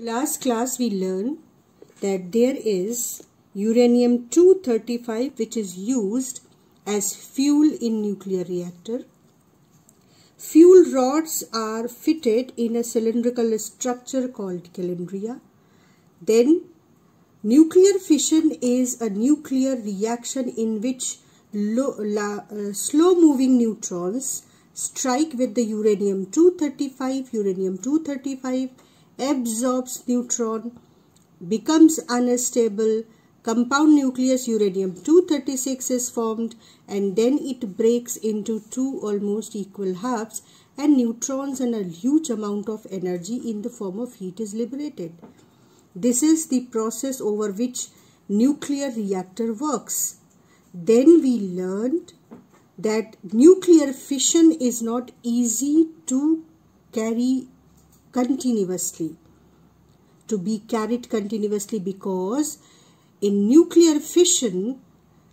Last class we learned that there is uranium 235 which is used as fuel in nuclear reactor. Fuel rods are fitted in a cylindrical structure called calandria. Then nuclear fission is a nuclear reaction in which uh, slow moving neutrons strike with the uranium 235 uranium 235 absorbs neutron, becomes unstable, compound nucleus uranium-236 is formed and then it breaks into two almost equal halves and neutrons and a huge amount of energy in the form of heat is liberated. This is the process over which nuclear reactor works. Then we learned that nuclear fission is not easy to carry continuously to be carried continuously because in nuclear fission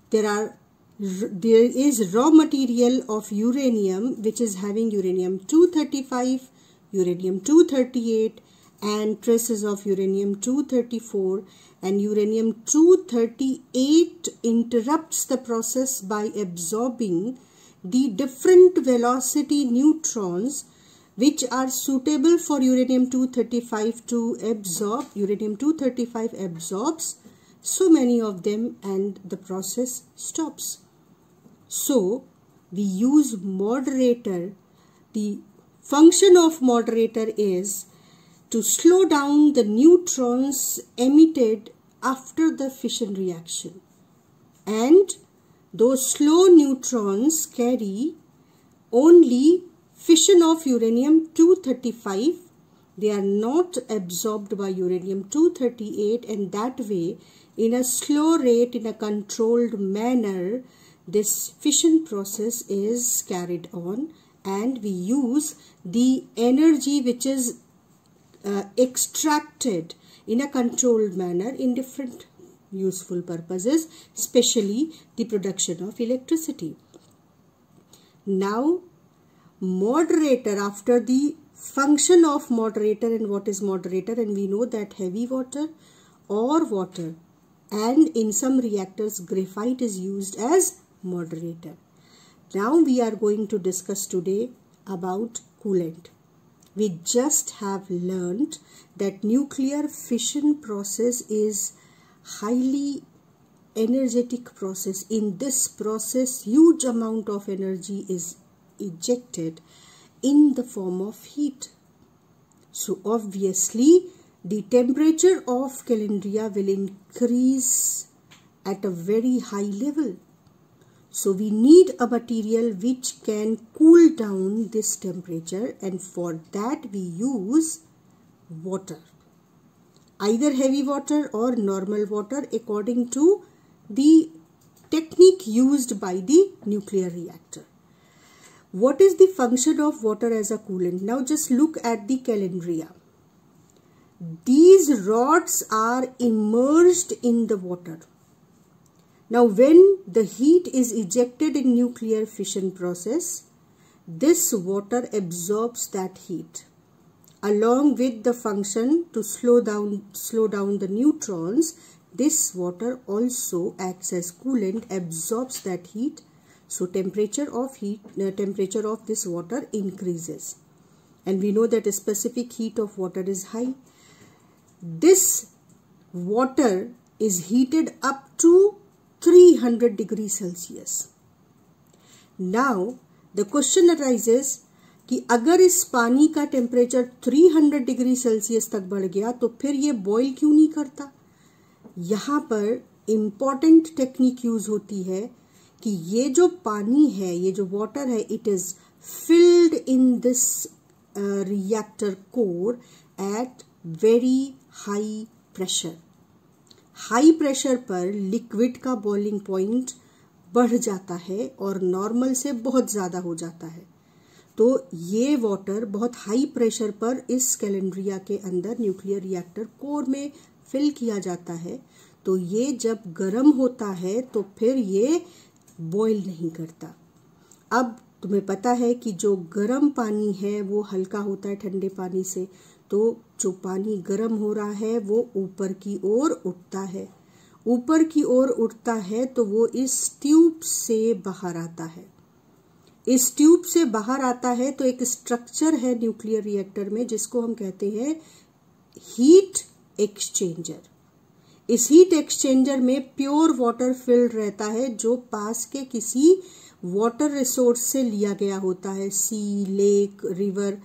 there are there is raw material of uranium which is having uranium 235 uranium 238 and traces of uranium 234 and uranium 238 interrupts the process by absorbing the different velocity neutrons which are suitable for uranium-235 to absorb. Uranium-235 absorbs so many of them and the process stops. So, we use moderator. The function of moderator is to slow down the neutrons emitted after the fission reaction. And those slow neutrons carry only fission of uranium-235 they are not absorbed by uranium-238 and that way in a slow rate in a controlled manner this fission process is carried on and we use the energy which is uh, extracted in a controlled manner in different useful purposes especially the production of electricity. Now moderator after the function of moderator and what is moderator and we know that heavy water or water and in some reactors graphite is used as moderator. Now we are going to discuss today about coolant. We just have learned that nuclear fission process is highly energetic process. In this process huge amount of energy is ejected in the form of heat. So obviously the temperature of calandria will increase at a very high level. So we need a material which can cool down this temperature and for that we use water. Either heavy water or normal water according to the technique used by the nuclear reactor. What is the function of water as a coolant? Now just look at the calandria. These rods are immersed in the water. Now when the heat is ejected in nuclear fission process, this water absorbs that heat along with the function to slow down slow down the neutrons this water also acts as coolant absorbs that heat so temperature of heat, uh, temperature of this water increases. And we know that the specific heat of water is high. This water is heated up to 300 degrees Celsius. Now the question arises कि अगर इस पानी का temperature 300 degree Celsius तक बढ़ गया तो फिर ये बॉईल क्यों नहीं करता यहाँ पर इंपॉर्टेंट टेक्निक यूज़ होती है कि ये जो पानी है, ये जो वाटर है it is filled in this reactor core at very high pressure high pressure पर लिक्विड का बॉइलिंग पॉइंट बढ़ जाता है और नॉर्मल से बहुत ज़्यादा हो जाता है। तो ये वाटर बहुत हाई प्रेशर पर इस कैलेंड्रिया के अंदर न्यूक्लियर रिएक्टर कोर में फिल किया जाता है। तो ये जब गर्म होता है तो फिर ये बॉईल नहीं करता। अब तुम्हें पता है कि जो गर्म पानी है, वो हल्का होता है ठंडे पानी से तो जो पानी गर्म हो रहा है, वो ऊपर की ओर उठता है। ऊपर की ओर उठता है तो वो इस ट्यूब से बाहर आता है। इस ट्यूब से बाहर आता है तो एक स्ट्रक्चर है न्यूक्लियर रिएक्टर में, जिसको हम कहते हैं हीट एक्सचेंजर इस हीट एक्सचेंजर में प्योर वाटर फिल्ड रहता है, जो पास के किसी वाटर रिसोर्स से लिया गया होता है सी लेक रिवर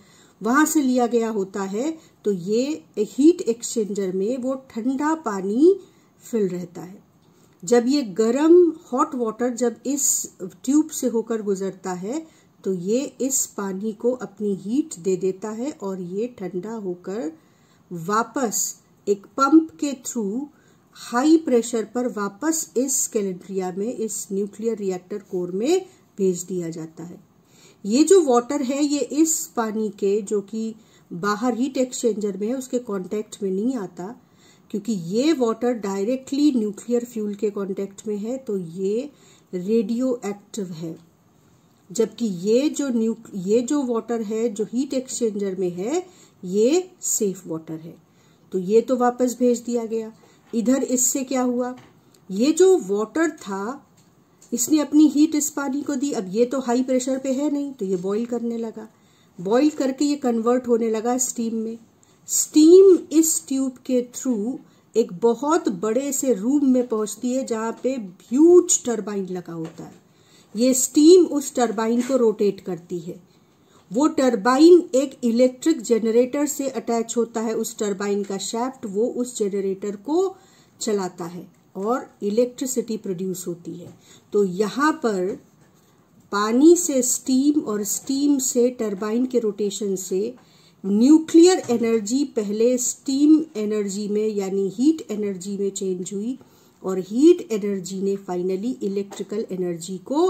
वहाँ से लिया गया होता है तो ये हीट एक्सचेंजर में वो ठंडा पानी फिल रहता है। जब ये गर्म हॉट वाटर जब इस ट्यूब से होकर गुजरता है तो ये इस पानी को अपनी हीट दे देता है और ये ठंडा होकर वापस एक पंप के थ्रू हाई प्रेशर पर वापस इस कैलेंड्रिया में, इस न्यूक्लियर रिएक्टर कोर में भेज दिया जाता है। ये जो वाटर है, ये इस पानी के, जो कि बाहर हीट एक्सचेंजर में है, उसके कांटेक्ट में नहीं आता, क्योंकि ये वाटर डायरेक्टली न्यूक्लियर फ्यूल के कांटेक्ट में है तो ये रेडियो एक्टिव है। जबकि ये जो न्यू ये जो वाटर है, जो हीट एक्सचेंजर में है, ये सेफ़ वाटर है। तो ये तो वापस भेज दिया गया। इधर इससे क्या हुआ? ये जो वाटर था, इसने अपनी हीट इस पानी को दी। अब ये तो हाई प्रेशर पे है नहीं तो ये बॉईल करने लगा। बॉईल करके ये कन्वर्ट होने लगा स्टीम में। स्टीम इस ट्यूब के थ्रू एक बहुत बड़े से रूम में पहुँचती है, जहाँ पे ह्यूज टरबाइन लगा होता है। ये स्टीम उस टरबाइन को रोटेट करती है। वो टरबाइन एक इलेक्ट्रिक जनरेटर से अटैच होता है। उस टरबाइन का शैफ्ट वो उस जनरेटर को चलाता है और इलेक्ट्रिसिटी प्रोड्यूस होती है। तो यहाँ पर पानी से स्टीम और स्टीम से टरबाइन के रोटेशन से न्यूक्लियर एनर्जी पहले स्टीम एनर्जी में यानी हीट एनर्जी में चेंज हुई और हीट एनर्जी ने फाइनली इलेक्ट्रिकल एनर्जी को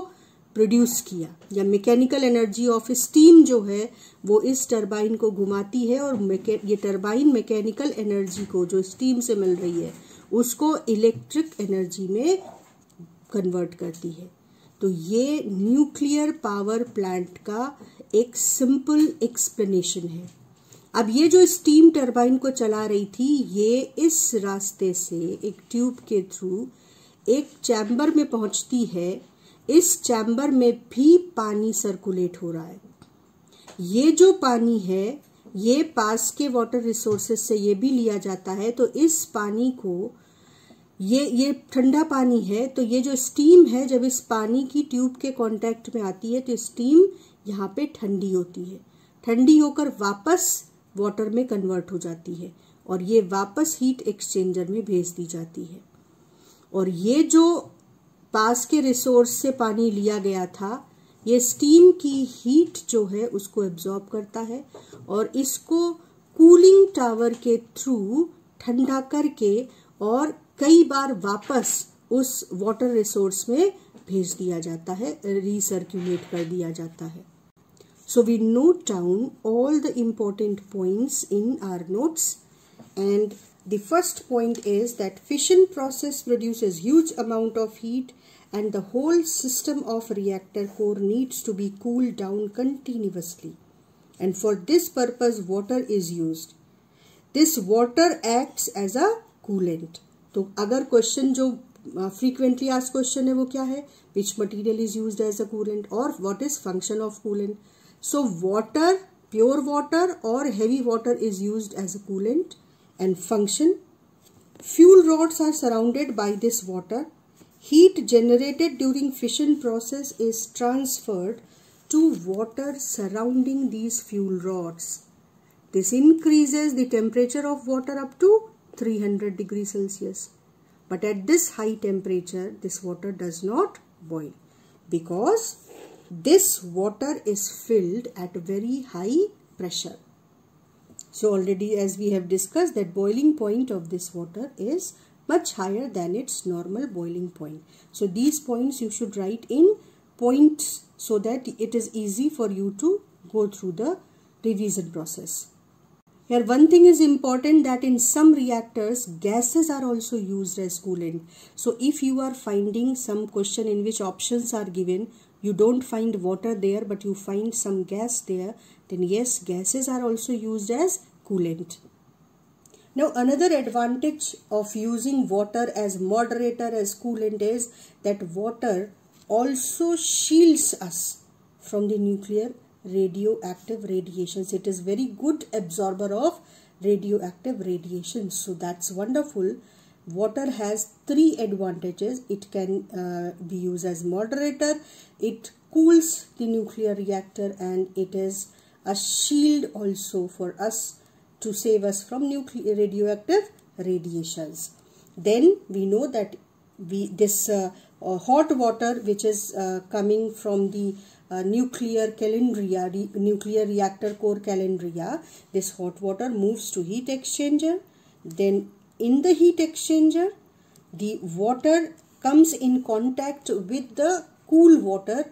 प्रोड्यूस किया। या मैकेनिकल एनर्जी ऑफ़ स्टीम जो है, वो इस टरबाइन को घुमाती है और ये टरबाइन मैकेनिकल एनर्जी को जो स्टीम से मिल रही है, उसको इलेक्ट्रिक एनर्जी में कन्वर्ट करती है। तो ये न्यूक्लियर पावर प्लांट का एक सिंपल एक्सप्लेनेशन है। अब ये जो स्टीम टरबाइन को चला रही थी, ये इस रास्ते से एक ट्यूब के थ्रू एक चैम्बर में पहुँचती है इस चैम्बर में भी पानी सर्कुलेट हो रहा है। ये जो पानी है, ये पास के वाटर रिसोर्सेस से ये भी लिया जाता है तो इस पानी को, ये ये ठंडा पानी है तो ये जो स्टीम है, जब इस पानी की ट्यूब के कांटेक्ट में आती है तो स्टीम यहाँ पे ठंडी होती है। ठंडी होकर वापस वाटर में कन्वर्ट हो जाती है और ये वापस हीट एक्सचेंजर में भेज दी जाती है। और ये जो पास के रिसोर्स से पानी लिया गया था। ये स्टीम की हीट जो है, उसको एब्जॉर्ब करता है और इसको कूलिंग टावर के थ्रू ठंडा करके और कई बार वापस उस वाटर रिसोर्स में भेज दिया जाता है रिसर्क्यूलेट कर दिया जाता है। So we note down all the important points in our notes and the first point is that fission process produces huge amount of heat and the whole system of reactor core needs to be cooled down continuously and for this purpose water is used. This water acts as a coolant. तो अगर question जो frequently asked question है वो क्या है which material is used as a coolant or what is function of coolant So water, pure water or heavy water is used as a coolant and function. Fuel rods are surrounded by this water. Heat generated during fission process is transferred to water surrounding these fuel rods. This increases the temperature of water up to 300 degrees Celsius. But at this high temperature, this water does not boil because this water is filled at very high pressure. So already as we have discussed that boiling point of this water is much higher than its normal boiling point. So these points you should write in points so that it is easy for you to go through the revision process. Here one thing is important that in some reactors gases are also used as coolant. So if you are finding some question in which options are given you don't find water there but you find some gas there then yes gases are also used as coolant. Now another advantage of using water as moderator as coolant is that water also shields us from the nuclear radioactive radiations. It is very good absorber of radioactive radiation. So that's wonderful. Water has three advantages. It can uh, be used as moderator. It cools the nuclear reactor and it is a shield also for us to save us from nuclear radioactive radiations. Then we know that we this uh, uh, hot water which is uh, coming from the uh, nuclear calandria, re nuclear reactor core calandria, this hot water moves to heat exchanger. Then in the heat exchanger, the water comes in contact with the cool water,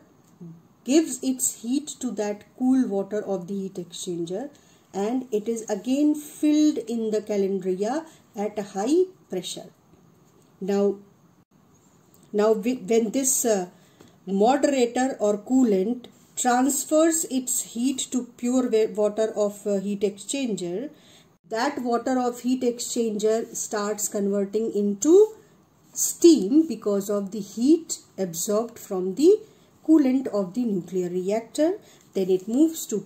gives its heat to that cool water of the heat exchanger and it is again filled in the calandria at a high pressure. Now, now when this uh, moderator or coolant transfers its heat to pure water of uh, heat exchanger, that water of heat exchanger starts converting into steam because of the heat absorbed from the coolant of the nuclear reactor then it moves to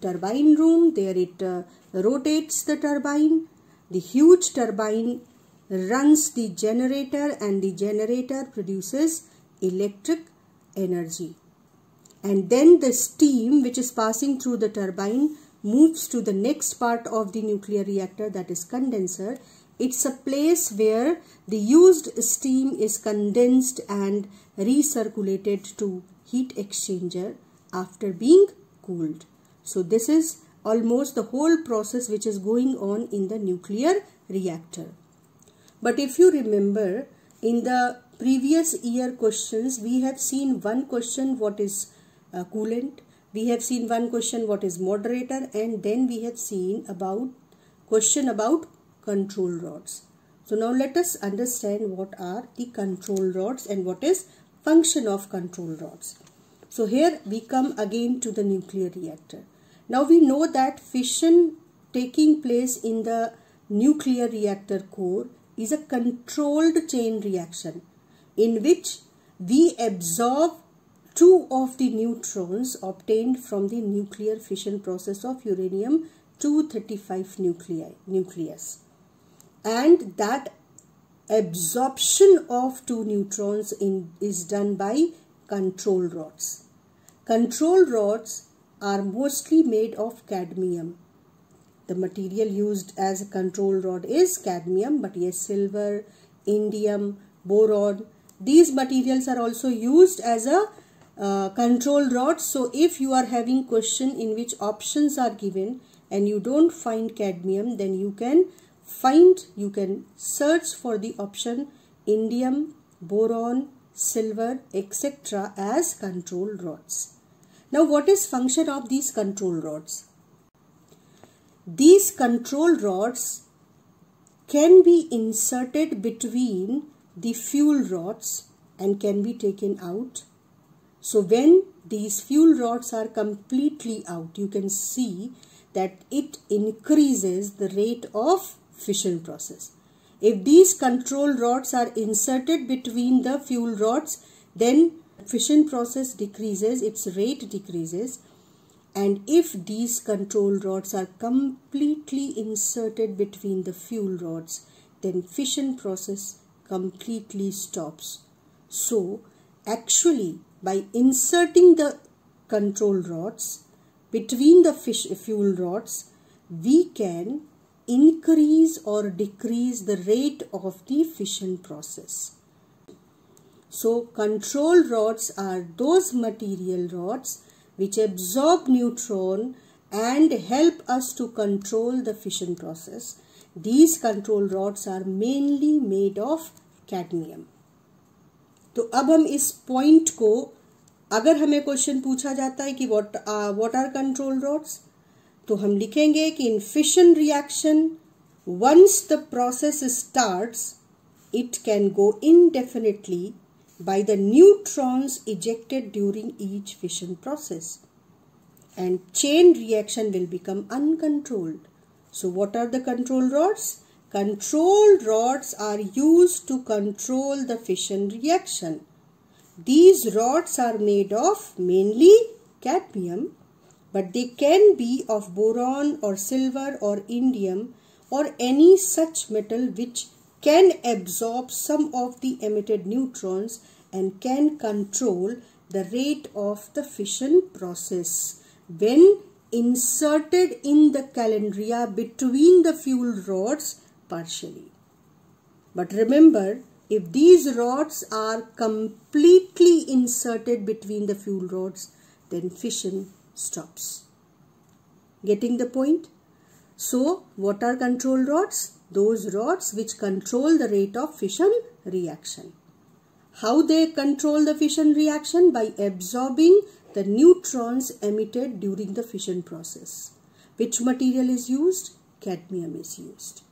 turbine room. There it uh, rotates the turbine. The huge turbine runs the generator and the generator produces electric energy. And then the steam which is passing through the turbine moves to the next part of the nuclear reactor that is condenser. It's a place where the used steam is condensed and recirculated to heat exchanger after being cooled. So this is almost the whole process which is going on in the nuclear reactor. But if you remember in the previous year questions we have seen one question what is uh, coolant we have seen one question what is moderator and then we have seen about question about control rods. So now let us understand what are the control rods and what is function of control rods. So here we come again to the nuclear reactor. Now we know that fission taking place in the nuclear reactor core is a controlled chain reaction in which we absorb two of the neutrons obtained from the nuclear fission process of uranium 235 nuclei, nucleus. And that absorption of two neutrons in, is done by control rods. Control rods are mostly made of cadmium. The material used as a control rod is cadmium but yes silver, indium, boron. These materials are also used as a uh, control rod. So if you are having question in which options are given and you don't find cadmium then you can find, you can search for the option indium, boron, silver, etc. as control rods. Now what is function of these control rods? These control rods can be inserted between the fuel rods and can be taken out. So when these fuel rods are completely out, you can see that it increases the rate of fission process. If these control rods are inserted between the fuel rods, then fission process decreases, its rate decreases. And if these control rods are completely inserted between the fuel rods, then fission process completely stops. So, actually, by inserting the control rods between the fish fuel rods, we can increase or decrease the rate of the fission process. So control rods are those material rods which absorb neutron and help us to control the fission process. These control rods are mainly made of cadmium. तो अब हम इस point को अगर हमें question पूछा जाता है कि what what are control rods तो हम लिखेंगे कि in fission reaction once the process start it can go indefinitely by the neutrons ejected during each fission process and chain reaction will become uncontrolled so what are the control rods control rods are use to control the fission reaction these rods are made of mainly cadmium but they can be of boron or silver or indium or any such metal which can absorb some of the emitted neutrons and can control the rate of the fission process when inserted in the calandria between the fuel rods partially. But remember, if these rods are completely inserted between the fuel rods, then fission stops. Getting the point? So, what are control rods? Those rods which control the rate of fission reaction. How they control the fission reaction? By absorbing the neutrons emitted during the fission process. Which material is used? Cadmium is used.